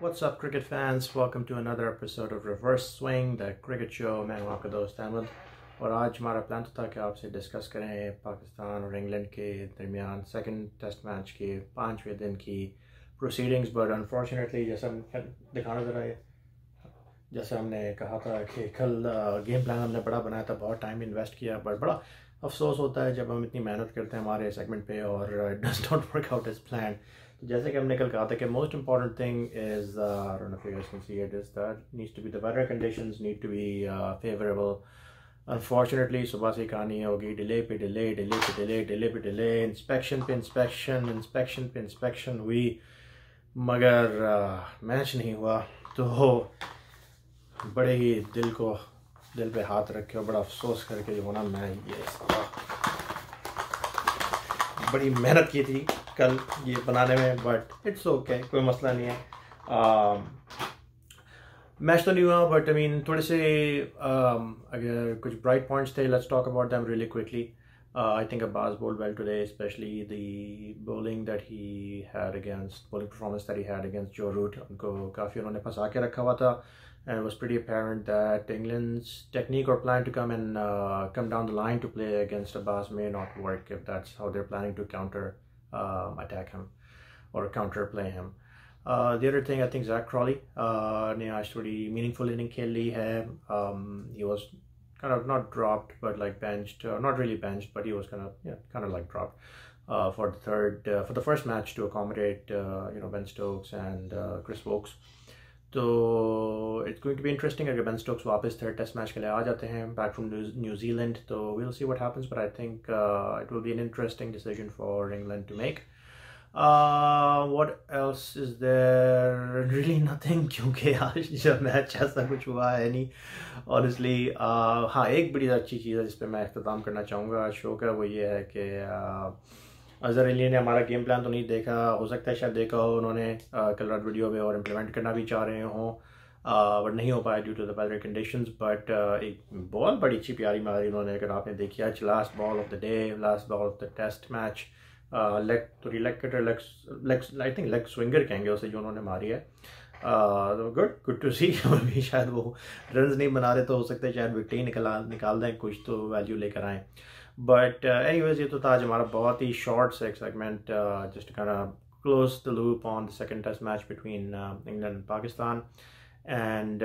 What's up, cricket fans? Welcome to another episode of Reverse Swing, the cricket show. मैं हूं आपका दोस्त अहमद और आज हमारा प्लान तो था कि आपसे डिस्कस करें पाकिस्तान और इंग्लैंड के दरमियान सेकंड टेस्ट मैच के पाँचवें दिन की प्रोसीडिंग्स बट अनफॉर्चुनेटली जैसा दिखाना ज़रा है जैसे हमने कहा था कि कल गेम प्लान हमने बड़ा बनाया था, बहुत टाइम इन्वेस्ट किया बट बड़ा अफसोस होता है जब हम इतनी मेहनत करते हैं हमारे सेगमेंट पे और does not work out is plan जैसे कि हमने कल कहा था कि most important thing needs to be the conditions need to be favourable unfortunately सुबह से कहानी होगी डिले पे डिले डिले पे डिले डिले पे डिले इंस्पेक्शन पे इंस्पेक्शन इंस्पेक्शन पे इंस्पेक्शन हुई, मगर मैच नहीं हुआ. तो बड़े ही दिल को दिल पे हाथ रखे और बड़ा अफसोस करके जो ना मैं ये बड़ी मेहनत की थी कल ये बनाने में बट इट्स ओके कोई मसला नहीं है। आ, मैच तो नहीं हुआ बट आई मीन थोड़े से um, अगर कुछ ब्राइट पॉइंट्स थे let's talk about them really quickly Uh, I think Abbas bowled well today, especially the bowling that he had against bowling performance that he had against Joe Root. उनको काफ़ी उन्होंने फंसा के रखा हुआ था and it was pretty apparent that England's technique or plan to come and uh, come down the line to play against Abbas may not work if that's how they're planning to counter uh, attack him or counter play him. Uh, the other thing, I think Zach Crawley uh, ने आज थोड़ी meaningful inning खेल ली है. Um, he was kind of not dropped, but like benched, uh, not really benched, but he was kind of yeah, kind of like dropped uh, for the third uh, for the first match to accommodate uh, you know Ben Stokes and uh, Chris Wokes. तो it's going to be interesting अगर Ben Stokes वापस third test match के लिए आ जाते हैं back from New Zealand तो will see what happens but I think it will be an interesting decision for England to make What else is there really nothing क्योंकि आज जब match ऐसा कुछ हुआ है नहीं। ऑनेस्टली uh, हाँ एक बड़ी अच्छी चीज़ है जिस पर मैं अख्ताम करना चाहूँगा शो का वो ये है कि uh, अजहर अली ने हमारा गेम प्लान तो नहीं देखा हो सकता है शायद देखा हो उन्होंने कल रात वीडियो में और इम्प्लीमेंट करना भी चाह रहे हों। बट नहीं हो पाया due to the conditions but एक बॉल बड़ी अच्छी प्यारी मारी उन्होंने अगर आपने देखी आज last ball of the day last ball of the test match Uh, leg तो रिलेक्टेड leg I think leg swinger कहेंगे उसे जो उन्होंने मारी है गुड गुड टू सी और शायद वो रन नहीं बना रहे तो हो सकते शायद विकटे ही निकला निकाल दें कुछ तो वैल्यू लेकर आएँ बट एनी वेज ये तो था आज हमारा बहुत ही शॉर्ट से एक segment just can close the loop on the second test match between England and Pakistan and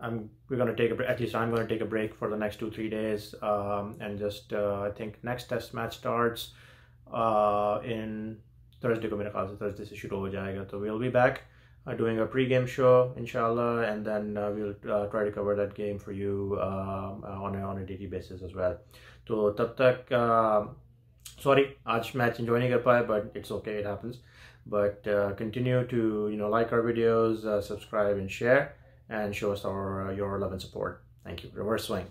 I'm we're gonna take a break. At least I'm gonna take a break for the next two three days, um, and just uh, I think next test match starts. uh, in Thursday को मेरे ख्याल से Thursday से शुरू हो जाएगा तो we'll be back uh, doing a pre-game show inshallah and then uh, we'll uh, try to cover that game for you um, uh, on a on a daily basis as well. तो तब तक sorry आज match enjoy नहीं कर पाए but it's okay it happens but uh, continue to you know like our videos uh, subscribe and share and show us our uh, your love and support thank you reverse swing